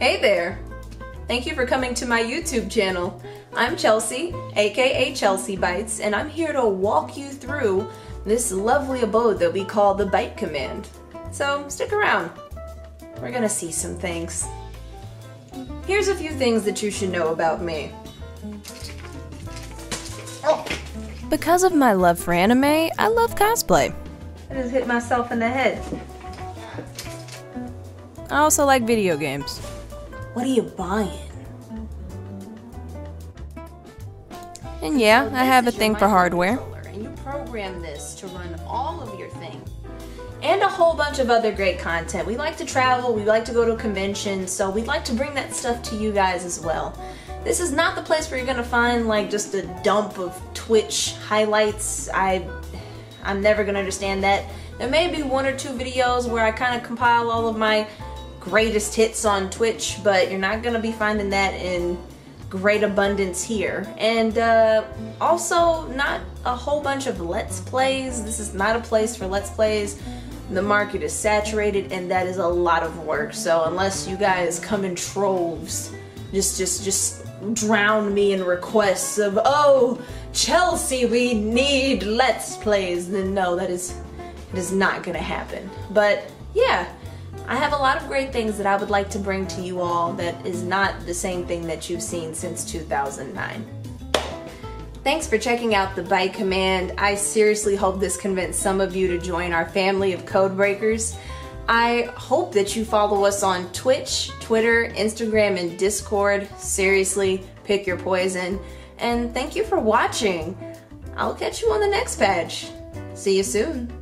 Hey there! Thank you for coming to my YouTube channel. I'm Chelsea, aka Chelsea Bytes, and I'm here to walk you through this lovely abode that we call the Byte Command. So stick around. We're gonna see some things. Here's a few things that you should know about me. Oh. Because of my love for anime, I love cosplay. I just hit myself in the head. I also like video games. What are you buying? And yeah, I have a thing for hardware. And you program this to run all of your things. And a whole bunch of other great content. We like to travel, we like to go to conventions, so we'd like to bring that stuff to you guys as well. This is not the place where you're gonna find like just a dump of Twitch highlights. I, I'm never gonna understand that. There may be one or two videos where I kind of compile all of my greatest hits on Twitch, but you're not gonna be finding that in great abundance here. And uh, also, not a whole bunch of Let's Plays. This is not a place for Let's Plays. The market is saturated, and that is a lot of work. So unless you guys come in troves, just, just, just drown me in requests of, oh, Chelsea, we need Let's Plays, then no, that is, it is not gonna happen. But yeah, a lot of great things that I would like to bring to you all that is not the same thing that you've seen since 2009. Thanks for checking out the Byte Command. I seriously hope this convinced some of you to join our family of code breakers. I hope that you follow us on Twitch, Twitter, Instagram, and Discord. Seriously, pick your poison. And thank you for watching. I'll catch you on the next patch. See you soon.